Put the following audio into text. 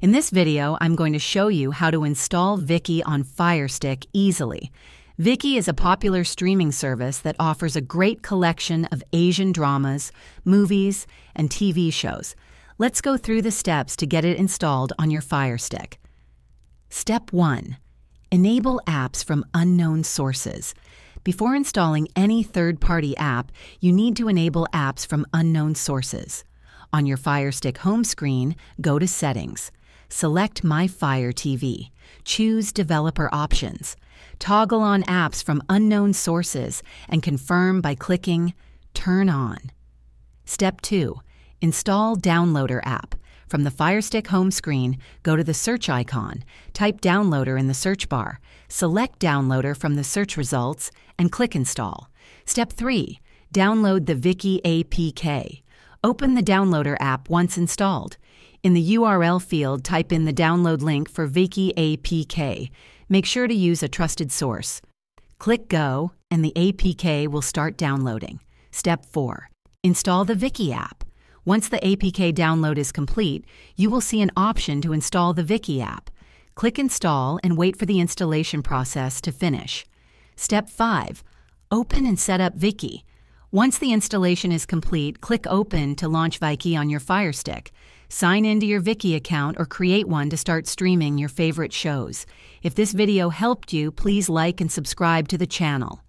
In this video, I'm going to show you how to install Viki on Fire Stick easily. Viki is a popular streaming service that offers a great collection of Asian dramas, movies, and TV shows. Let's go through the steps to get it installed on your Fire Stick. Step 1. Enable apps from unknown sources. Before installing any third-party app, you need to enable apps from unknown sources. On your Fire Stick home screen, go to Settings. Select My Fire TV. Choose Developer Options. Toggle on apps from unknown sources and confirm by clicking Turn On. Step 2. Install Downloader app. From the Fire Stick home screen, go to the search icon, type Downloader in the search bar, select Downloader from the search results, and click Install. Step 3. Download the Viki APK. Open the Downloader app once installed. In the URL field, type in the download link for Viki APK. Make sure to use a trusted source. Click Go, and the APK will start downloading. Step 4. Install the Viki app. Once the APK download is complete, you will see an option to install the Viki app. Click Install and wait for the installation process to finish. Step 5. Open and set up Viki. Once the installation is complete, click Open to launch Viki on your Fire Stick. Sign into your Viki account or create one to start streaming your favorite shows. If this video helped you, please like and subscribe to the channel.